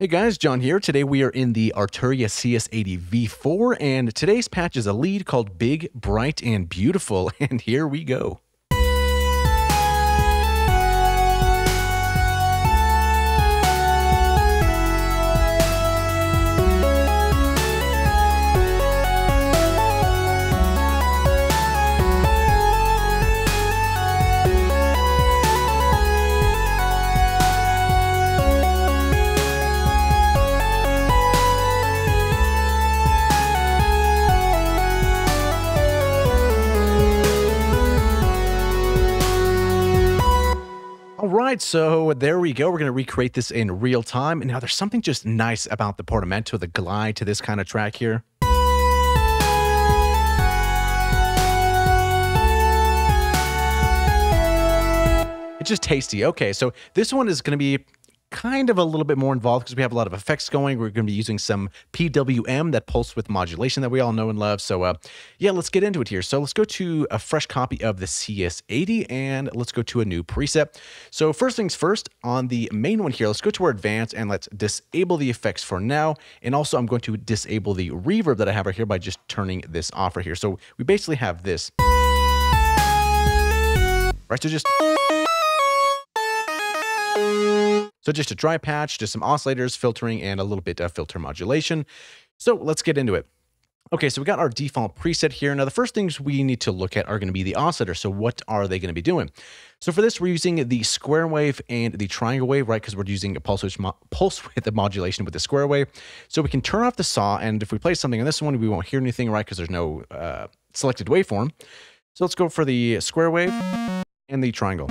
Hey guys, Jon here. Today we are in the Arturia CS80 V4, and today's patch is a lead called Big, Bright, and Beautiful, and here we go. Right, so there we go. We're going to recreate this in real time. And now there's something just nice about the Portamento, the glide to this kind of track here. It's just tasty. Okay, so this one is going to be kind of a little bit more involved because we have a lot of effects going. We're going to be using some PWM, that pulse width modulation that we all know and love. So uh, yeah, let's get into it here. So let's go to a fresh copy of the CS80 and let's go to a new preset. So first things first, on the main one here, let's go to our advanced and let's disable the effects for now. And also I'm going to disable the reverb that I have right here by just turning this off right here. So we basically have this. Right, so just so just a dry patch, just some oscillators, filtering, and a little bit of filter modulation. So let's get into it. Okay, so we got our default preset here. Now, the first things we need to look at are going to be the oscillator. So what are they going to be doing? So for this, we're using the square wave and the triangle wave, right? Because we're using a pulse, pulse width modulation with the square wave. So we can turn off the saw, and if we play something on this one, we won't hear anything, right? Because there's no uh, selected waveform. So let's go for the square wave and the triangle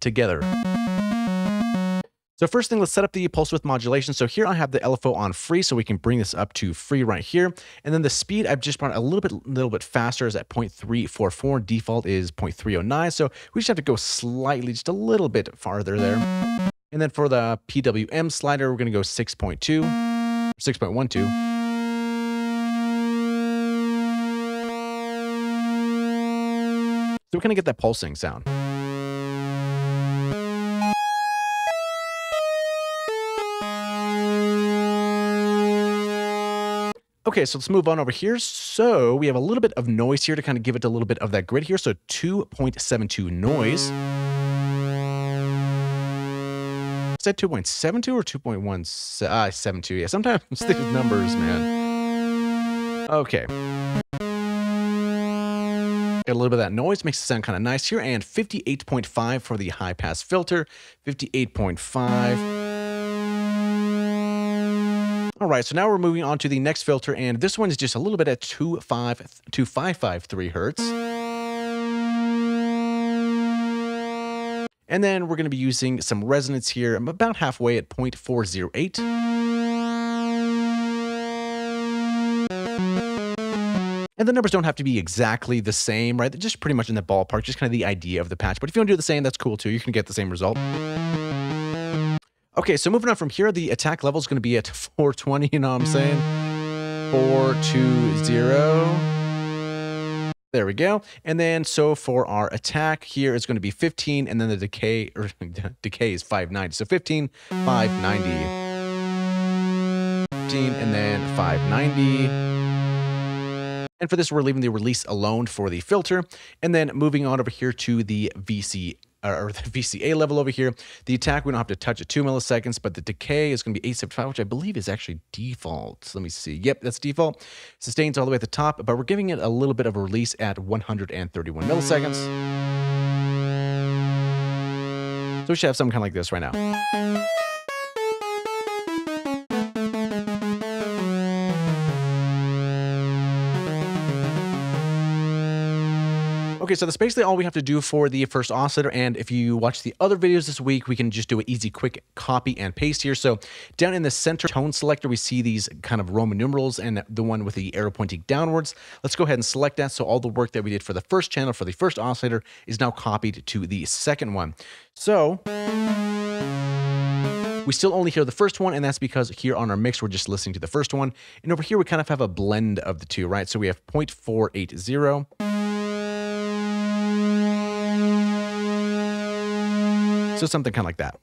together. So first thing, let's set up the pulse width modulation. So here I have the LFO on free, so we can bring this up to free right here. And then the speed, I've just brought a little bit, a little bit faster is at 0.344. Default is 0.309. So we just have to go slightly, just a little bit farther there. And then for the PWM slider, we're going to go 6.2, 6.12. So we're gonna get that pulsing sound. Okay, so let's move on over here. So we have a little bit of noise here to kind of give it a little bit of that grid here. So 2.72 noise. Is that 2.72 or 2.172? Uh, yeah, sometimes these numbers, man. Okay. Get a little bit of that noise, makes it sound kind of nice here. And 58.5 for the high pass filter. 58.5. All right, so now we're moving on to the next filter, and this one is just a little bit at 2.553 hertz. And then we're going to be using some resonance here. I'm about halfway at 0.408. And the numbers don't have to be exactly the same, right? They're just pretty much in the ballpark, just kind of the idea of the patch. But if you want to do the same, that's cool too. You can get the same result. Okay, so moving on from here, the attack level is going to be at 420, you know what I'm saying? 420. There we go. And then so for our attack here is going to be 15 and then the decay or decay is 590. So 15 590. 15 and then 590. And for this, we're leaving the release alone for the filter. And then moving on over here to the VC or the VCA level over here. The attack, we don't have to touch at 2 milliseconds, but the decay is going to be 875, which I believe is actually default. So let me see. Yep, that's default. Sustains all the way at the top, but we're giving it a little bit of a release at 131 milliseconds. So we should have something kind of like this right now. Okay, so that's basically all we have to do for the first oscillator. And if you watch the other videos this week, we can just do an easy, quick copy and paste here. So down in the center tone selector, we see these kind of Roman numerals and the one with the arrow pointing downwards. Let's go ahead and select that. So all the work that we did for the first channel, for the first oscillator, is now copied to the second one. So we still only hear the first one, and that's because here on our mix, we're just listening to the first one. And over here, we kind of have a blend of the two, right? So we have 0.480. So mm-hmm. something kind of like that.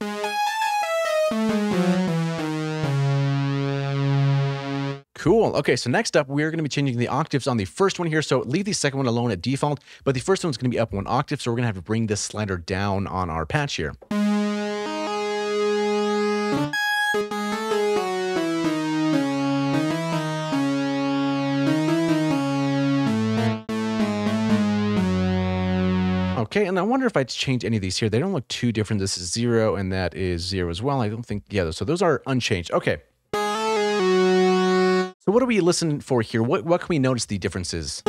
Cool. Okay, so next up, we're going to be changing the octaves on the first one here. So leave the second one alone at default, but the first one's going to be up one octave, so we're going to have to bring this slider down on our patch here. Okay, and I wonder if I'd change any of these here. They don't look too different. This is zero, and that is zero as well. I don't think, yeah, so those are unchanged. Okay. So what do we listen for here? What, what can we notice the differences?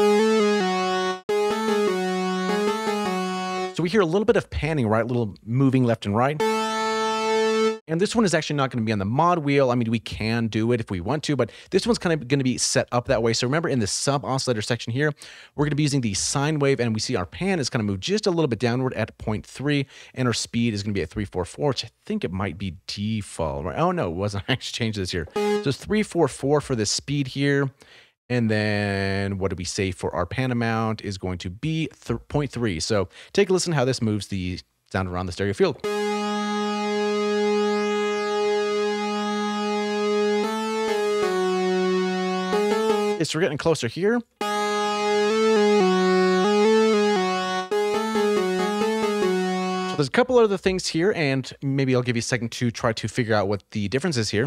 So we hear a little bit of panning, right? A little moving left and right. And this one is actually not going to be on the mod wheel. I mean, we can do it if we want to, but this one's kind of going to be set up that way. So remember in the sub oscillator section here, we're going to be using the sine wave and we see our pan is going to move just a little bit downward at 0.3 and our speed is going to be at 344, which I think it might be default, right? Oh no, it wasn't. I actually changed this here. So it's 344 for the speed here. And then what do we say for our pan amount is going to be 0.3. So take a listen how this moves the sound around the stereo field. So we're getting closer here. So there's a couple other things here, and maybe I'll give you a second to try to figure out what the difference is here.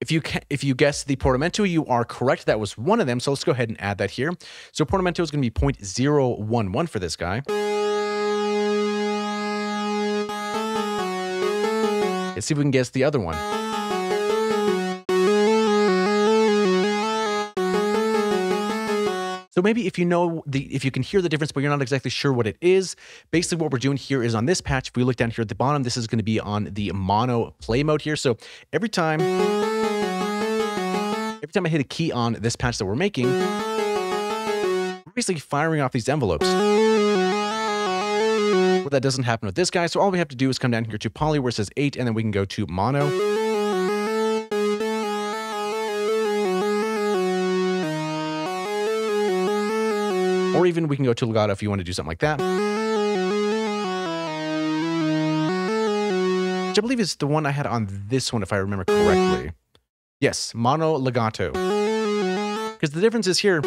If you can, if you guess the portamento, you are correct. That was one of them. So let's go ahead and add that here. So portamento is going to be 0.011 for this guy. Let's see if we can guess the other one. So maybe if you know the if you can hear the difference, but you're not exactly sure what it is, basically what we're doing here is on this patch, if we look down here at the bottom, this is going to be on the mono play mode here. So every time every time I hit a key on this patch that we're making, we're basically firing off these envelopes. That doesn't happen with this guy. So all we have to do is come down here to poly where it says 8, and then we can go to mono. Or even we can go to legato if you want to do something like that. Which I believe is the one I had on this one, if I remember correctly. Yes, mono legato. Because the difference is here,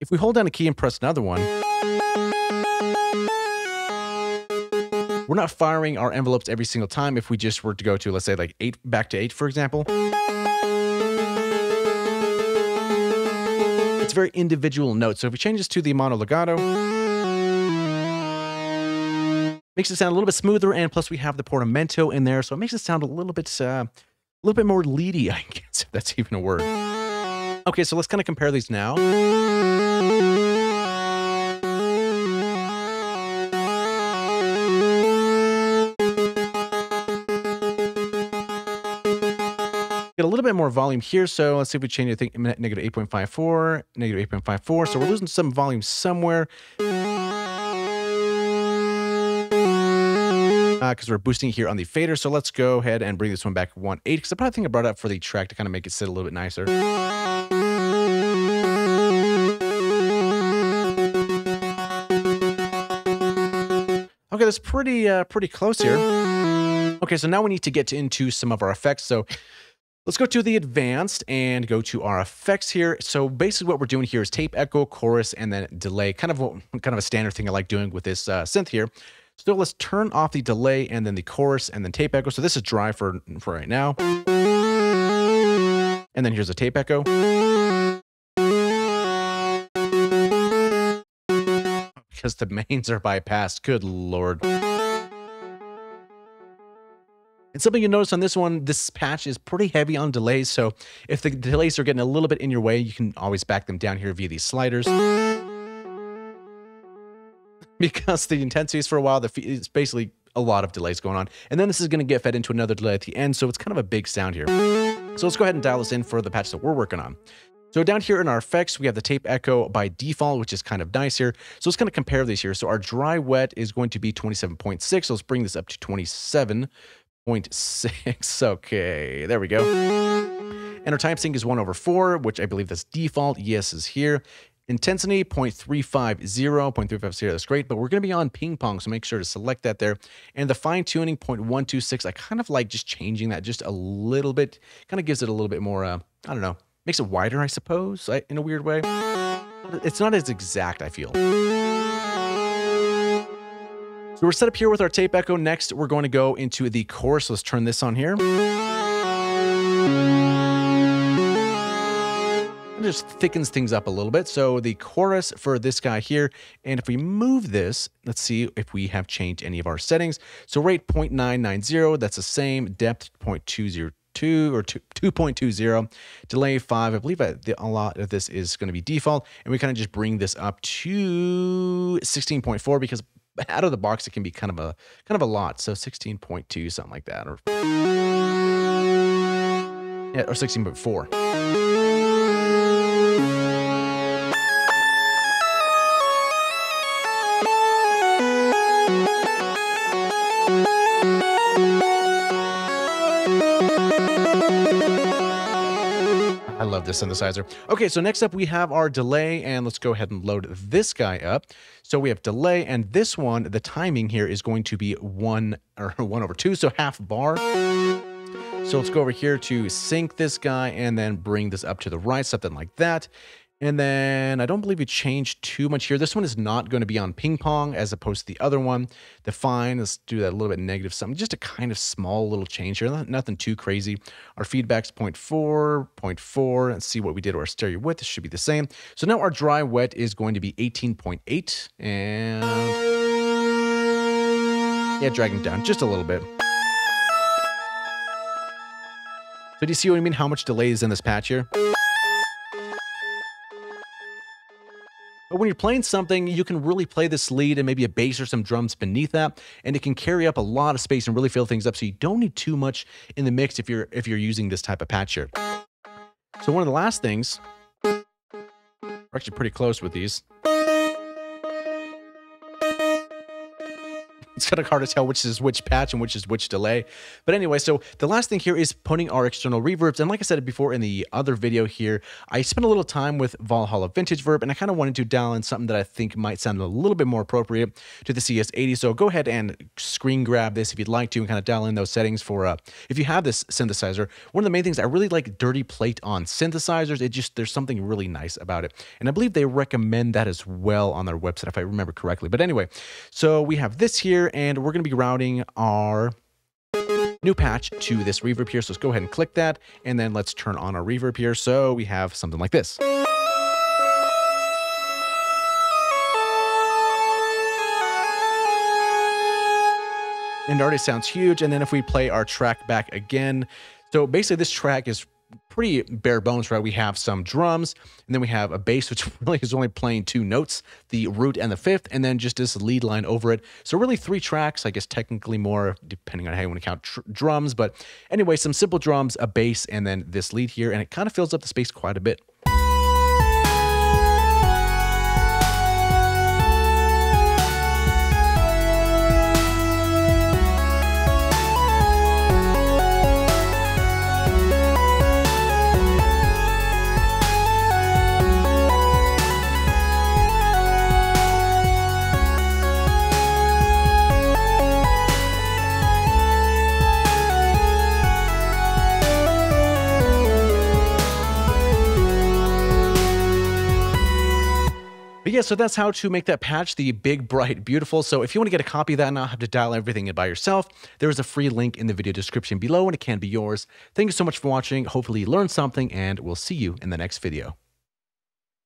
if we hold down a key and press another one, We're not firing our envelopes every single time if we just were to go to, let's say, like eight back to eight, for example. It's very individual notes. So if we change this to the mono legato, makes it sound a little bit smoother, and plus we have the portamento in there, so it makes it sound a little bit, uh, a little bit more leady, I guess, if that's even a word. Okay, so let's kind of compare these now. More volume here. So let's see if we change anything, negative 8.54, negative 8.54. So we're losing some volume somewhere. because uh, we're boosting here on the fader. So let's go ahead and bring this one back 1.8 because I probably think I brought it up for the track to kind of make it sit a little bit nicer. Okay, that's pretty uh, pretty close here. Okay, so now we need to get into some of our effects. So Let's go to the advanced and go to our effects here. So basically what we're doing here is tape, echo, chorus, and then delay. Kind of kind of a standard thing I like doing with this uh, synth here. So let's turn off the delay and then the chorus and then tape echo. So this is dry for, for right now. And then here's a tape echo. Because the mains are bypassed. Good lord. And something you notice on this one, this patch is pretty heavy on delays. So if the delays are getting a little bit in your way, you can always back them down here via these sliders. Because the intensities for a while, the it's basically a lot of delays going on. And then this is going to get fed into another delay at the end. So it's kind of a big sound here. So let's go ahead and dial this in for the patch that we're working on. So down here in our effects, we have the tape echo by default, which is kind of nice here. So let's kind of compare these here. So our dry wet is going to be 27.6. So let's bring this up to 27. 0.6. Okay, there we go. And our time sync is 1 over 4, which I believe that's default. Yes is here. Intensity 0.350, 0.350, that's great, but we're going to be on ping pong, so make sure to select that there. And the fine tuning 0.126, I kind of like just changing that just a little bit, kind of gives it a little bit more, uh, I don't know, makes it wider, I suppose, in a weird way. It's not as exact, I feel. So we're set up here with our tape echo. Next, we're going to go into the chorus. Let's turn this on here. It just thickens things up a little bit. So the chorus for this guy here, and if we move this, let's see if we have changed any of our settings. So rate 0.990, that's the same. Depth 0.202 or 2.20. Delay 5, I believe uh, a lot of this is going to be default. And we kind of just bring this up to 16.4 because out of the box it can be kind of a kind of a lot. So 16.2, something like that. Or, yeah, or 16.4. love this synthesizer. Okay, so next up we have our delay, and let's go ahead and load this guy up. So we have delay, and this one, the timing here is going to be one or one over two, so half bar. So let's go over here to sync this guy and then bring this up to the right, something like that. And then I don't believe we changed too much here. This one is not going to be on ping pong as opposed to the other one. The fine, let's do that a little bit negative something. Just a kind of small little change here. Nothing too crazy. Our feedback's 0.4, 0.4. Let's see what we did to our stereo width. This should be the same. So now our dry wet is going to be 18.8. And yeah, dragging down just a little bit. So do you see what I mean? How much delay is in this patch here? But when you're playing something, you can really play this lead and maybe a bass or some drums beneath that, and it can carry up a lot of space and really fill things up. So you don't need too much in the mix if you're if you're using this type of patch here. So one of the last things, we're actually pretty close with these. It's kind of hard to tell which is which patch and which is which delay. But anyway, so the last thing here is putting our external reverbs. And like I said before in the other video here, I spent a little time with Valhalla Vintage Verb, and I kind of wanted to dial in something that I think might sound a little bit more appropriate to the CS80. So go ahead and screen grab this if you'd like to and kind of dial in those settings for, uh, if you have this synthesizer. One of the main things, I really like dirty plate on synthesizers. It just, there's something really nice about it. And I believe they recommend that as well on their website, if I remember correctly. But anyway, so we have this here and we're going to be routing our new patch to this reverb here. So let's go ahead and click that, and then let's turn on our reverb here. So we have something like this. And it already sounds huge. And then if we play our track back again, so basically this track is pretty bare bones, right? We have some drums, and then we have a bass, which really is only playing two notes, the root and the fifth, and then just this lead line over it. So really three tracks, I guess technically more, depending on how you want to count drums. But anyway, some simple drums, a bass, and then this lead here, and it kind of fills up the space quite a bit. Yeah, so that's how to make that patch the big, bright, beautiful. So if you want to get a copy of that and not have to dial everything in by yourself, there is a free link in the video description below and it can be yours. Thank you so much for watching. Hopefully you learned something and we'll see you in the next video.